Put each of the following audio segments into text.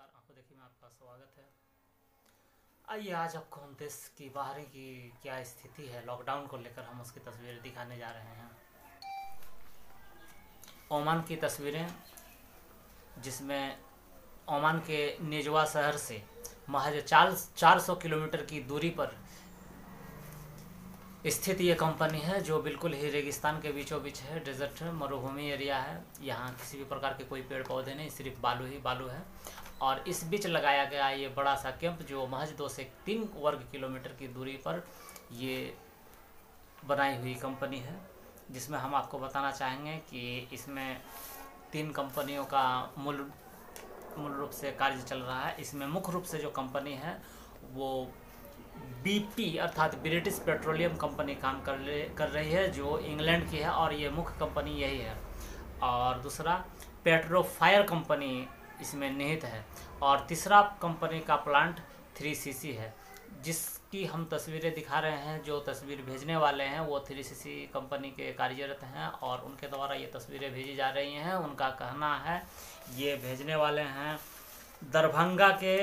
नमस्कार आपको देखिए, में आपका स्वागत है। आइए, आज आपको हम देश की बाहरी की क्या स्थिति है? लॉकडाउन को लेकर हम उसकी तस्वीरें दिखाने जा रहे हैं। ओमान की तस्वीरें, जिसमें ओमान के निजवा शहर से महज चार चार सौ किलोमीटर की दूरी पर स्थित ये कंपनी है, जो बिल्कुल ही रेगिस्तान के बीचों बीच है। डेजर्ट है मरुभूमि एरिया है। यहाँ किसी भी प्रकार के कोई पेड़ पौधे नहीं, सिर्फ़ बालू ही बालू है। और इस बीच लगाया गया ये बड़ा सा कैंप जो महज दो से तीन वर्ग किलोमीटर की दूरी पर ये बनाई हुई कंपनी है, जिसमें हम आपको बताना चाहेंगे कि इसमें तीन कंपनियों का मूल मूल रूप से कार्य चल रहा है। इसमें मुख्य रूप से जो कंपनी है, वो बीपी अर्थात ब्रिटिश पेट्रोलियम कंपनी काम कर ले, कर रही है, जो इंग्लैंड की है और ये मुख्य कंपनी यही है। और दूसरा पेट्रोफायर कंपनी इसमें निहित है। और तीसरा कंपनी का प्लांट थ्री सी है, जिसकी हम तस्वीरें दिखा रहे हैं, जो तस्वीर भेजने वाले हैं, वो थ्री सी कंपनी के कार्यरत हैं और उनके द्वारा ये तस्वीरें भेजी जा रही हैं। उनका कहना है, ये भेजने वाले हैं दरभंगा के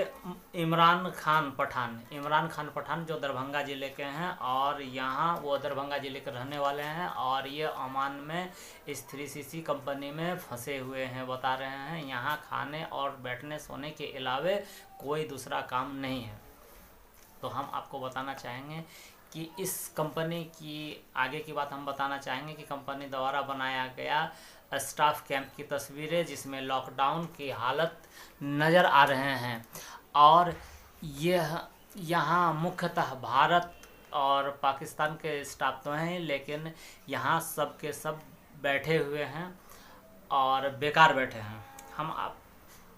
इमरान खान पठान। इमरान खान पठान जो दरभंगा ज़िले के हैं और यहाँ वो दरभंगा ज़िले के रहने वाले हैं और ये ओमान में इस थ्री सी सी कंपनी में फंसे हुए हैं, बता रहे हैं। यहाँ खाने और बैठने सोने के अलावे कोई दूसरा काम नहीं है। तो हम आपको बताना चाहेंगे कि इस कंपनी की, आगे की बात हम बताना चाहेंगे कि कंपनी द्वारा बनाया गया स्टाफ कैंप की तस्वीरें जिसमें लॉकडाउन की हालत नज़र आ रहे हैं। और यह, यहाँ मुख्यतः भारत और पाकिस्तान के स्टाफ तो हैं, लेकिन यहाँ सब के सब बैठे हुए हैं और बेकार बैठे हैं। हम आप,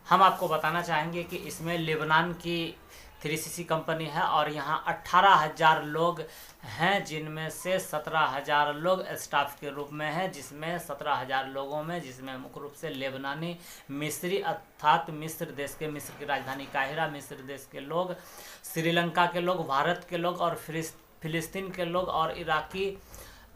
हम आपको बताना चाहेंगे कि इसमें लेबनान की थ्री सी कंपनी है और यहाँ अट्ठारह हज़ार लोग हैं, जिनमें से सत्रह हज़ार लोग स्टाफ के रूप में हैं, जिसमें सत्रह हज़ार लोगों में, जिसमें मुख्य रूप से लेबनानी मिस्री अर्थात मिस्र देश के, मिस्र की राजधानी काहिरा, मिस्र देश के लोग, श्रीलंका के लोग, भारत के लोग और फिलिस्तीन के लोग और इराकी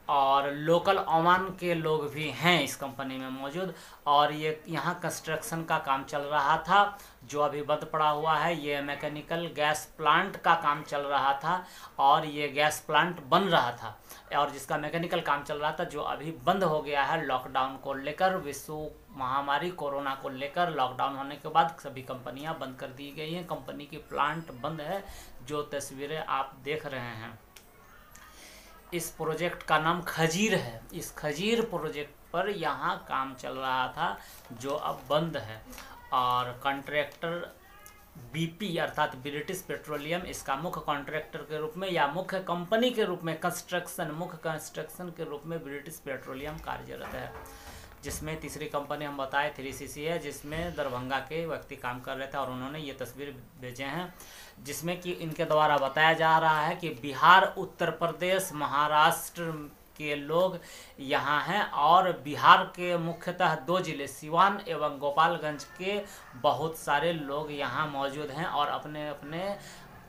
और लोकल ओमान के लोग भी हैं इस कंपनी में मौजूद। और ये यहाँ कंस्ट्रक्शन का काम चल रहा था, जो अभी बंद पड़ा हुआ है, ये मैकेनिकल गैस प्लांट का काम चल रहा था और ये गैस प्लांट बन रहा था। और जिसका मैकेनिकल काम चल रहा था, जो अभी बंद हो गया है लॉकडाउन को लेकर, विश्व महामारी, कोरोना को लेकर। लॉकडाउन होने के बाद सभी कंपनियाँ बंद कर दी गई हैं। कंपनी की प्लांट बंद है, जो तस्वीरें आप देख रहे हैं। इस प्रोजेक्ट का नाम खजीर है। इस खजीर प्रोजेक्ट पर यहाँ काम चल रहा था, जो अब बंद है। और कॉन्ट्रैक्टर बीपी अर्थात ब्रिटिश पेट्रोलियम, इसका मुख्य कॉन्ट्रैक्टर के रूप में या मुख्य कंपनी के रूप में कंस्ट्रक्शन मुख्य कंस्ट्रक्शन के रूप में ब्रिटिश पेट्रोलियम कार्यरत है। जिसमें तीसरी कंपनी हम बताए, थ्री सी सी है, जिसमें दरभंगा के व्यक्ति काम कर रहे थे और उन्होंने ये तस्वीर भेजे हैं, जिसमें कि इनके द्वारा बताया जा रहा है कि बिहार, उत्तर प्रदेश, महाराष्ट्र के लोग यहाँ हैं और बिहार के मुख्यतः दो ज़िले, सिवान एवं गोपालगंज के बहुत सारे लोग यहाँ मौजूद हैं और अपने अपने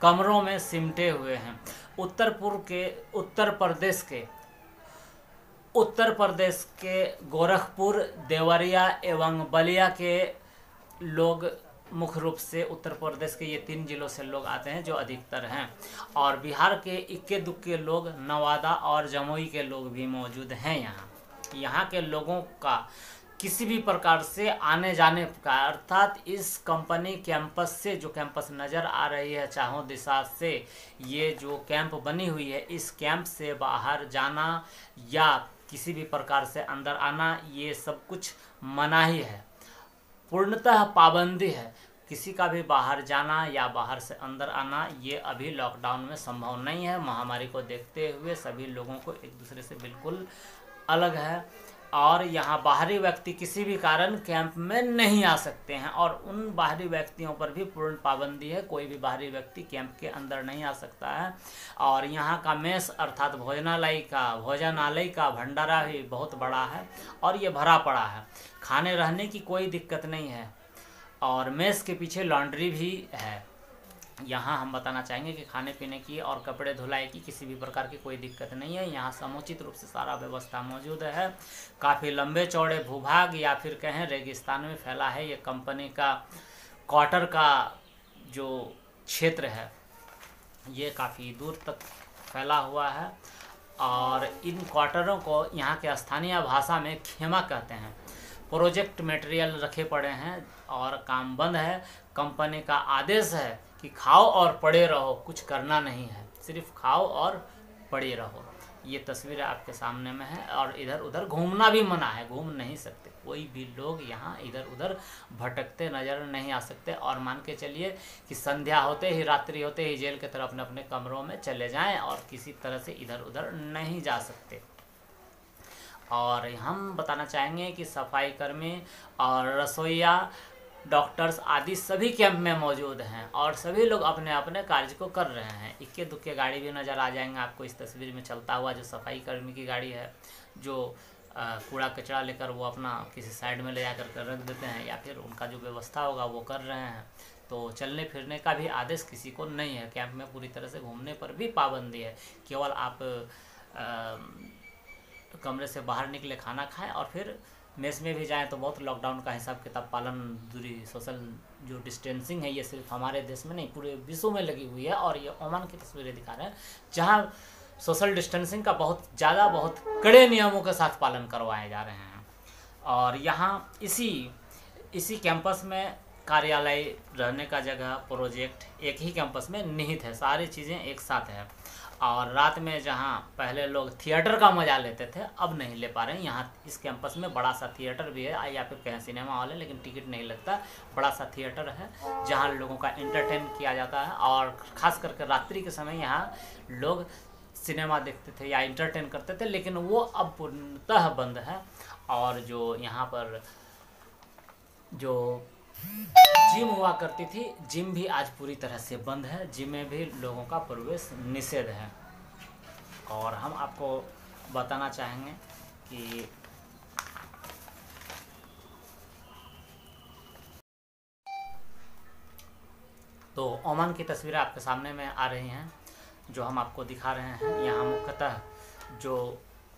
कमरों में सिमटे हुए हैं। उत्तर पूर्व के, उत्तर प्रदेश के उत्तर प्रदेश के गोरखपुर, देवरिया एवं बलिया के लोग मुख्य रूप से उत्तर प्रदेश के ये तीन जिलों से लोग आते हैं जो अधिकतर हैं। और बिहार के इक्के दुक्के लोग, नवादा और जमुई के लोग भी मौजूद हैं यहाँ। यहाँ के लोगों का किसी भी प्रकार से आने जाने का अर्थात इस कंपनी कैंपस से जो कैंपस नज़र आ रही है चाहो दिशा से ये जो कैंप बनी हुई है, इस कैंप से बाहर जाना या किसी भी प्रकार से अंदर आना, ये सब कुछ मना ही है। पूर्णतः पाबंदी है। किसी का भी बाहर जाना या बाहर से अंदर आना, ये अभी लॉकडाउन में संभव नहीं है। महामारी को देखते हुए सभी लोगों को एक दूसरे से बिल्कुल अलग है। और यहाँ बाहरी व्यक्ति किसी भी कारण कैंप में नहीं आ सकते हैं और उन बाहरी व्यक्तियों पर भी पूर्ण पाबंदी है। कोई भी बाहरी व्यक्ति कैंप के अंदर नहीं आ सकता है। और यहाँ का मेस अर्थात भोजनालय का भोजनालय का भंडारा भी बहुत बड़ा है और ये भरा पड़ा है। खाने रहने की कोई दिक्कत नहीं है और मेस के पीछे लॉन्ड्री भी है। यहाँ हम बताना चाहेंगे कि खाने पीने की और कपड़े धुलाई की किसी भी प्रकार की कोई दिक्कत नहीं है। यहाँ समुचित रूप से सारा व्यवस्था मौजूद है। काफ़ी लंबे चौड़े भूभाग या फिर कहें रेगिस्तान में फैला है। ये कंपनी का क्वार्टर का जो क्षेत्र है, ये काफ़ी दूर तक फैला हुआ है। और इन क्वार्टरों को यहाँ के स्थानीय भाषा में खेमा कहते हैं। प्रोजेक्ट मटेरियल रखे पड़े हैं और काम बंद है। कंपनी का आदेश है कि खाओ और पड़े रहो, कुछ करना नहीं है। सिर्फ़ खाओ और पड़े रहो। ये तस्वीर आपके सामने में है और इधर उधर घूमना भी मना है, घूम नहीं सकते। कोई भी लोग यहाँ इधर उधर भटकते नज़र नहीं आ सकते और मान के चलिए कि संध्या होते ही, रात्रि होते ही जेल के तरफ़ अपने अपने कमरों में चले जाएँ और किसी तरह से इधर उधर नहीं जा सकते। और हम बताना चाहेंगे कि सफ़ाई कर्मी और रसोईया डॉक्टर्स आदि सभी कैंप में मौजूद हैं और सभी लोग अपने अपने कार्य को कर रहे हैं। इक्के दुक्के गाड़ी भी नज़र आ जाएँगे। आपको इस तस्वीर में चलता हुआ जो सफ़ाई कर्मी की गाड़ी है जो कूड़ा कचरा लेकर वो अपना किसी साइड में ले जा कर रख देते हैं या फिर उनका जो व्यवस्था होगा वो कर रहे हैं। तो चलने फिरने का भी आदेश किसी को नहीं है। कैंप में पूरी तरह से घूमने पर भी पाबंदी है। केवल आप आ, कमरे से बाहर निकले, खाना खाएँ और फिर मेस में भी जाएँ तो बहुत लॉकडाउन का हिसाब किताब पालन, दूरी सोशल जो डिस्टेंसिंग है, ये सिर्फ़ हमारे देश में नहीं, पूरे विश्व में लगी हुई है और ये ओमान की तस्वीरें दिखा रहे हैं, जहाँ सोशल डिस्टेंसिंग का बहुत, ज़्यादा बहुत कड़े नियमों के साथ पालन करवाए जा रहे हैं। और यहाँ इसी इसी कैंपस में कार्यालय रहने का जगह प्रोजेक्ट एक ही कैंपस में निहित है, सारी चीज़ें एक साथ है। और रात में जहाँ पहले लोग थिएटर का मज़ा लेते थे, अब नहीं ले पा रहे हैं। यहाँ इस कैंपस में बड़ा सा थिएटर भी है या फिर कहीं सिनेमा हॉल है, लेकिन टिकट नहीं लगता। बड़ा सा थिएटर है, जहाँ लोगों का इंटरटेन किया जाता है, और ख़ास करके रात्रि के समय यहाँ लोग सिनेमा देखते थे या इंटरटेन करते थे, लेकिन वो अब पूर्णतः बंद है। और जो यहाँ पर जो जिम हुआ करती थी। जिम भी आज पूरी तरह से बंद है। जिम में भी लोगों का प्रवेश निषेध है। और हम आपको बताना चाहेंगे कि तो ओमान की तस्वीरें आपके सामने में आ रही हैं, जो हम आपको दिखा रहे हैं। यहाँ मुख्यतः जो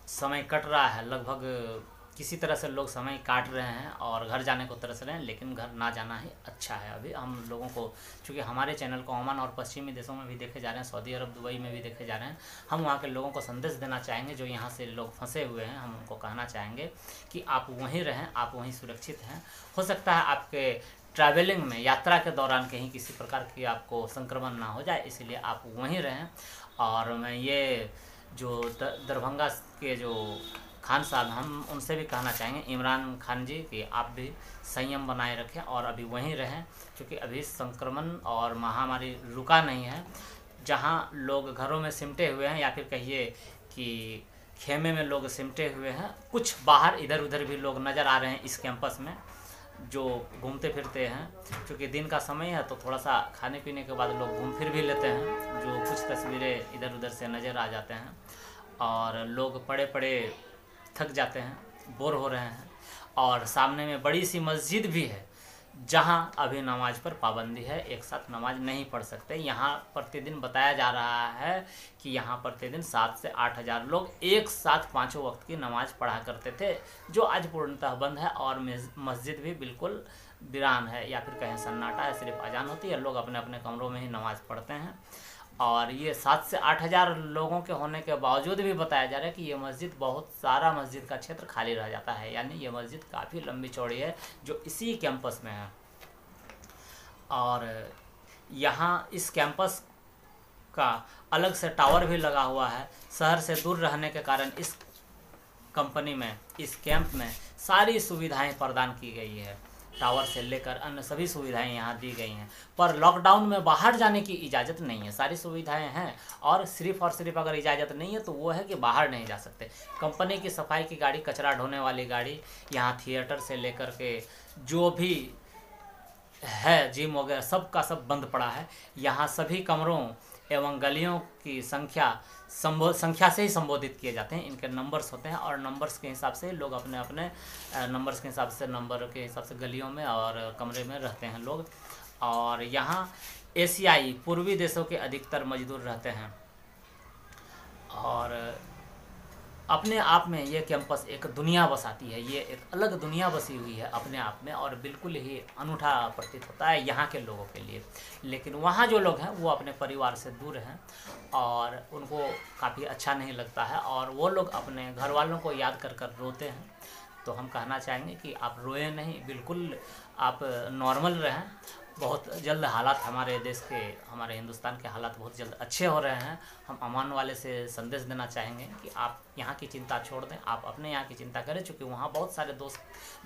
समय कट रहा है, लगभग किसी तरह से लोग समय काट रहे हैं और घर जाने को तरस रहे हैं, लेकिन घर ना जाना ही अच्छा है। अभी हम लोगों को, चूँकि हमारे चैनल को ओमान और पश्चिमी देशों में भी देखे जा रहे हैं, सऊदी अरब, दुबई में भी देखे जा रहे हैं, हम वहाँ के लोगों को संदेश देना चाहेंगे, जो यहाँ से लोग फंसे हुए हैं, हम उनको कहना चाहेंगे कि आप वहीं रहें, आप वहीं सुरक्षित हैं। हो सकता है आपके ट्रैवलिंग में, यात्रा के दौरान कहीं किसी प्रकार की आपको संक्रमण ना हो जाए, इसलिए आप वहीं रहें। और मैं ये जो दरभंगा के जो खान साहब, हम उनसे भी कहना चाहेंगे, इमरान खान जी, कि आप भी संयम बनाए रखें और अभी वहीं रहें, क्योंकि अभी संक्रमण और महामारी रुका नहीं है। जहाँ लोग घरों में सिमटे हुए हैं, या फिर कहिए कि खेमे में लोग सिमटे हुए हैं, कुछ बाहर इधर उधर भी लोग नज़र आ रहे हैं इस कैंपस में, जो घूमते फिरते हैं। क्योंकि दिन का समय है तो थोड़ा सा खाने पीने के बाद लोग घूम फिर भी लेते हैं, जो कुछ तस्वीरें इधर उधर से नज़र आ जाते हैं। और लोग पड़े पड़े थक जाते हैं, बोर हो रहे हैं। और सामने में बड़ी सी मस्जिद भी है, जहाँ अभी नमाज़ पर पाबंदी है, एक साथ नमाज़ नहीं पढ़ सकते। यहाँ प्रतिदिन बताया जा रहा है कि यहाँ प्रतिदिन सात से आठ हज़ार लोग एक साथ पाँचों वक्त की नमाज़ पढ़ा करते थे, जो आज पूर्णतः बंद है और मस्जिद भी बिल्कुल वीरान है, या फिर कहीं सन्नाटा है, सिर्फ़ अजान होती है, लोग अपने अपने कमरों में ही नमाज़ पढ़ते हैं। और ये सात से आठ हज़ार लोगों के होने के बावजूद भी बताया जा रहा है कि ये मस्जिद बहुत सारा मस्जिद का क्षेत्र खाली रह जाता है। यानी ये मस्जिद काफ़ी लंबी चौड़ी है, जो इसी कैंपस में है। और यहाँ इस कैंपस का अलग से टावर भी लगा हुआ है। शहर से दूर रहने के कारण इस कंपनी में, इस कैंप में सारी सुविधाएँ प्रदान की गई है। टावर से लेकर अन्य सभी सुविधाएँ यहाँ दी गई हैं। पर लॉकडाउन में बाहर जाने की इजाज़त नहीं है। सारी सुविधाएँ हैं और सिर्फ़ और सिर्फ़ अगर इजाज़त नहीं है तो वो है कि बाहर नहीं जा सकते। कंपनी की सफ़ाई की गाड़ी, कचरा ढोने वाली गाड़ी, यहाँ थिएटर से लेकर के जो भी है जिम वगैरह सब का सब बंद पड़ा है। यहाँ सभी कमरों एवं गलियों की संख्या संख्या से ही संबोधित किए जाते हैं। इनके नंबर्स होते हैं और नंबर्स के हिसाब से लोग अपने अपने नंबर्स के हिसाब से नंबर के हिसाब से गलियों में और कमरे में रहते हैं लोग। और यहाँ एशियाई पूर्वी देशों के अधिकतर मजदूर रहते हैं। और अपने आप में ये कैंपस एक दुनिया बसाती है, ये एक अलग दुनिया बसी हुई है अपने आप में और बिल्कुल ही अनूठा प्रतीत होता है यहाँ के लोगों के लिए। लेकिन वहाँ जो लोग हैं, वो अपने परिवार से दूर हैं और उनको काफ़ी अच्छा नहीं लगता है और वो लोग अपने घर वालों को याद कर कर रोते हैं। तो हम कहना चाहेंगे कि आप रोए नहीं, बिल्कुल आप नॉर्मल रहें। बहुत जल्द हालात हमारे देश के, हमारे हिंदुस्तान के हालात बहुत जल्द अच्छे हो रहे हैं। हम अमान वाले से संदेश देना चाहेंगे कि आप यहाँ की चिंता छोड़ दें। आप अपने यहाँ की चिंता करें, चूँकि वहाँ बहुत सारे दोस्त,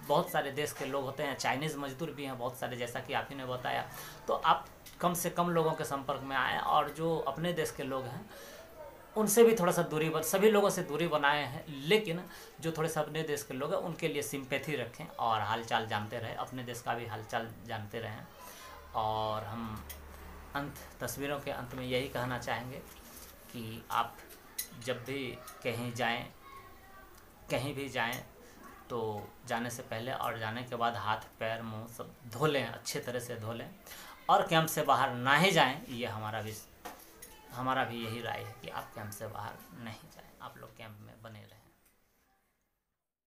बहुत सारे देश के लोग होते हैं। चाइनीज़ मजदूर भी हैं बहुत सारे, जैसा कि आप ही ने बताया। तो आप कम से कम लोगों के संपर्क में आएँ और जो अपने देश के लोग हैं उनसे भी थोड़ा सा दूरी बन, सभी लोगों से दूरी बनाए हैं, लेकिन जो थोड़े से अपने देश के लोग हैं, उनके लिए सिंपैथी रखें और हालचाल जानते रहें, अपने देश का भी हालचाल जानते रहें। और हम अंत तस्वीरों के अंत में यही कहना चाहेंगे कि आप जब भी कहीं जाएँ, कहीं भी जाएँ तो जाने से पहले और जाने के बाद हाथ, पैर, मुँह सब धो लें, अच्छे तरह से धो लें और कैंप से बाहर ना ही जाएँ, ये हमारा भी हमारा भी यही राय है कि आप कैंप से बाहर नहीं जाएँ। आप लोग कैंप में बने रहें।